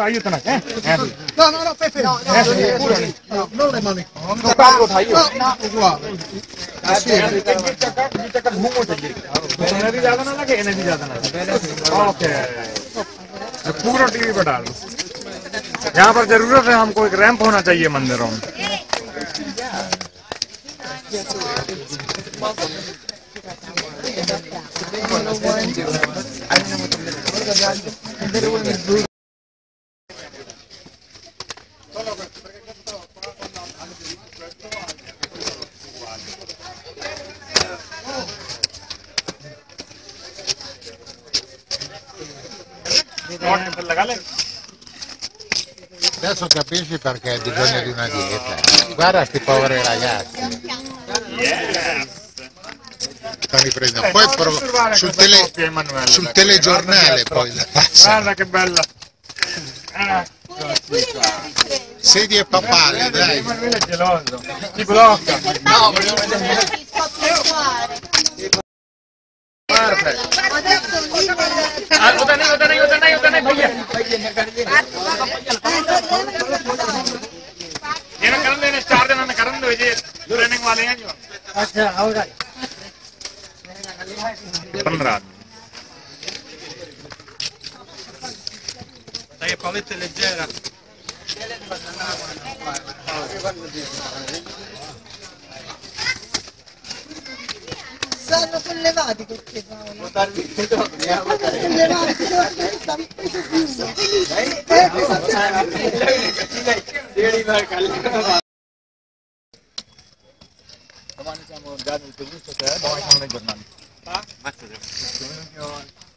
Aiutano, eh? No, no, no, Pepe. No, no, no, non le mani. पूरा TV पर डाल यहाँ पर ज़रूरत है हमको एक रैंप होना चाहिए मंदिरों में Adesso capisci perché hai bisogno di una dieta. Guarda sti poveri ragazzi. Stanno riprendendo. Poi provo- sul, tele- sul telegiornale poi la passa. Guarda che bella ah, Sedie papali, dai. Emanuele è geloso ti blocca No, volevo vedere. Adesso lì ये ना करन देने चार दिन में करन दो ये training वाले हैं जो अच्छा, ora. पंद्रह आदमी Dai, palette leggera. Stanno sollevati queste paure. Votarvi le donne, a votare. Sollevati, sono preso chiuso. Eh, preso chiuso. Domani siamo andati il giornalista, domani siamo nei giornali. Ah? Mazzate.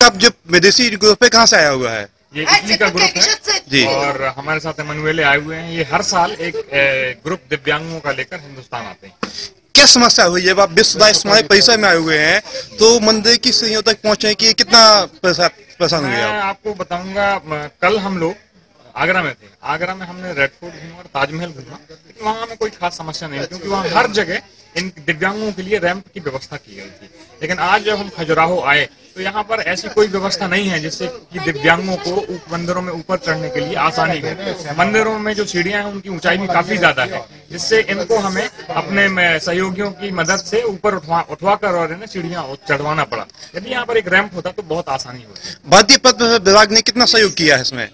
अब जो विदेशी group है कहाँ से आया हुआ है? ये इटली का ग्रुप है। जी। और हमारे साथ एमनुएले आए हुए हैं। ये हर साल एक ग्रुप दिव्यांगों का लेकर हिंदुस्तान आते हैं। क्या समस्या हुई? जब आप विश्व स्मारक परिसर में आए हुए हैं तो मंदिर की सीढ़ियों तक पहुँचे कि कितना पैसा परेशान हुए आप आपको बताऊँगा कल हम लोग आगरा में थे। आगरा में हमने रेड फोर्ट घूमा और ताजमहल घूमा। लेकिन वहाँ हमें कोई खास समस्या नहीं क्योंकि वहाँ हर जगह इन दिव्यांगों के लिए रैंप की व्यवस्था की गई थी। लेकिन आज जब हम खजुराहो आए तो यहाँ पर ऐसी कोई व्यवस्था नहीं है जिससे कि दिव्यांगों को मंदिरों में ऊपर चढ़ने के लिए आसानी हो। मंदिरों में जो सीढ़ियाँ हैं उनकी ऊंचाई भी काफ़ी ज़्यादा है जिससे इनको हमें अपने सहयोगियों की मदद से ऊपर उठवा उठवा कर और इन्हें सीढ़ियाँ चढ़वाना पड़ा। यदि यहाँ पर एक रैंप होता तो बहुत आसानी होती। भारतीय पथ विभाग ने कितना सहयोग किया है इसमें?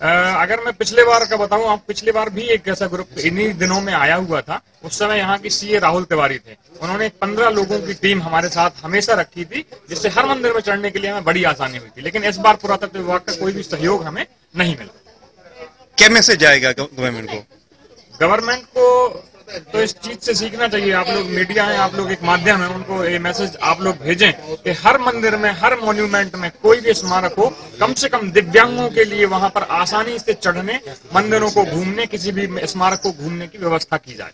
अगर मैं पिछले बार का बताऊँ आप पिछले बार भी एक ऐसा ग्रुप इन्हीं दिनों में आया हुआ था। उस समय यहाँ की सीए राहुल तिवारी थे। उन्होंने पंद्रह लोगों की टीम हमारे साथ हमेशा रखी थी जिससे हर मंदिर में चढ़ने के लिए हमें बड़ी आसानी हुई थी। लेकिन इस बार पुरातत्व विभाग का कोई भी सहयोग हमें नहीं मिला। क्या मैसेज आएगा गवर्नमेंट को? गवर्नमेंट को तो इस चीज़ से सीखना चाहिए। आप लोग मीडिया है आप लोग एक माध्यम है उनको ये मैसेज आप लोग भेजें कि हर मंदिर में हर मोन्यूमेंट में कोई भी स्मारक हो कम से कम दिव्यांगों के लिए वहाँ पर आसानी से चढ़ने मंदिरों को घूमने किसी भी स्मारक को घूमने की व्यवस्था की जाए।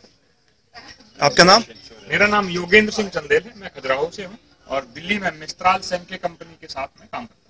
आपका नाम? मेरा नाम योगेंद्र सिंह चंदेल है मैं खजुराहो से हूँ और दिल्ली में मिस्त्राल सेम के कंपनी के साथ में काम करता हूँ।